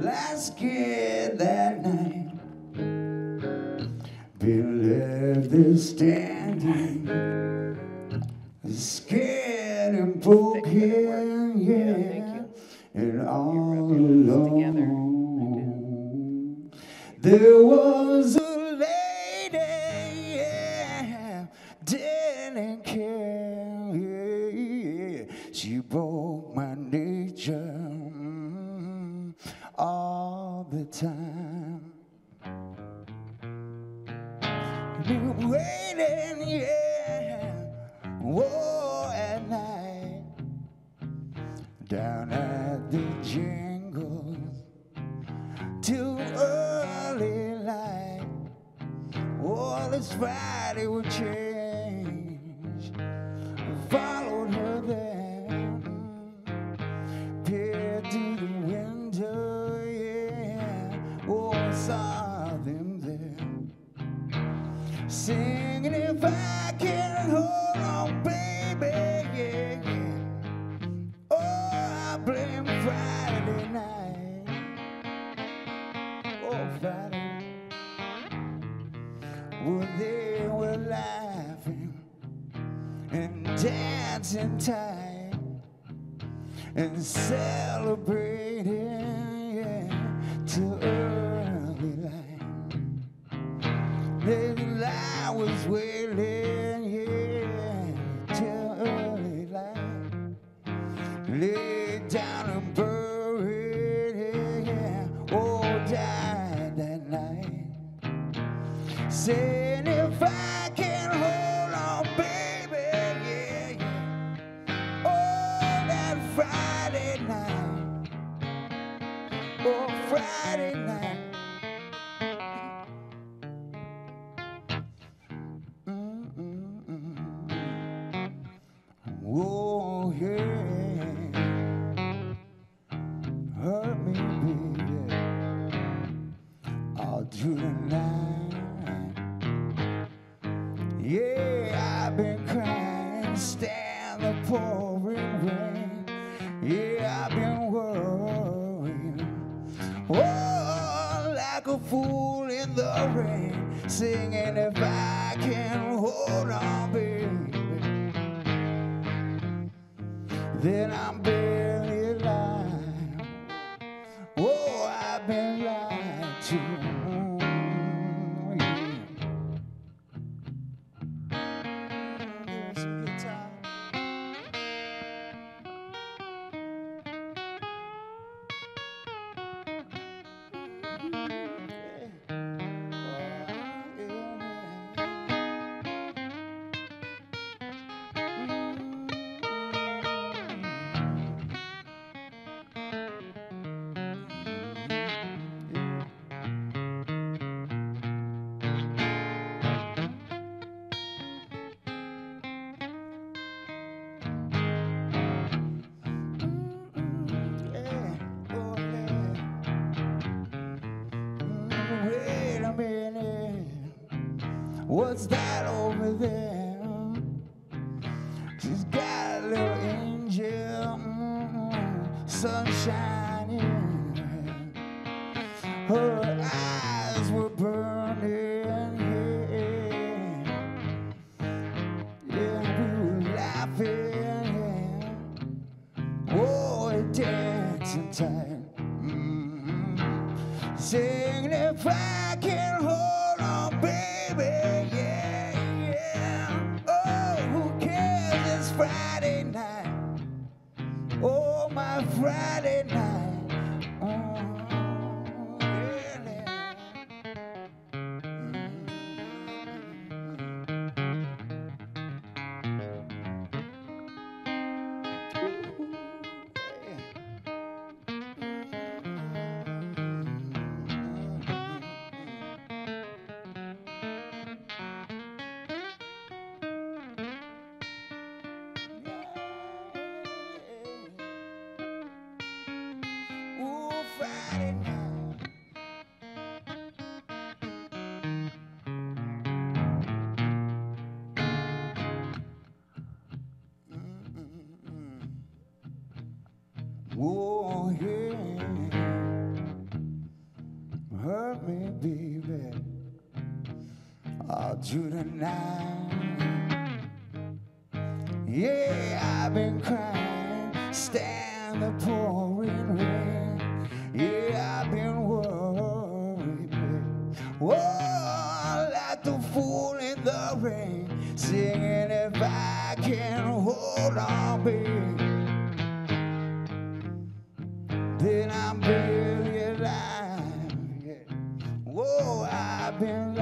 last kid that night. Left there standing, scared and broken, yeah, and all alone. There was a lady, yeah, didn't care. Yeah, she broke all the time. Been waiting, yeah, whoa, at night down at the jingles too early light. All this Friday would change. Singing if I can hold on, baby, yeah, yeah. Oh, I blame Friday night. Oh, Friday. Well, they were laughing and dancing tight and celebrating, yeah, till I was waiting, yeah, till early light. Lay down and buried, yeah, oh, died that night. Saying if I can hold on, baby, yeah, yeah. Oh, that Friday night, oh, Friday night. Oh yeah, hurt me, baby, all through the night. Yeah, I've been crying, stand the pouring rain. Yeah, I've been worrying, oh, like a fool in the rain, singing if I can hold on, baby then I'm barely what's that over there? She's got a little angel, mm, sun shining. Her eyes were burning, yeah. We were laughing, yeah. Oh, dancing tight. Mm-hmm. Singing if I can Oh, yeah. Hurt me, baby. All through the night. Yeah, I've been crying. Stand the pouring rain. Yeah, I've been worried. Whoa, oh, like the fool in the rain. Singing if I can hold on, baby. Then I'm barely alive. Whoa, I've been.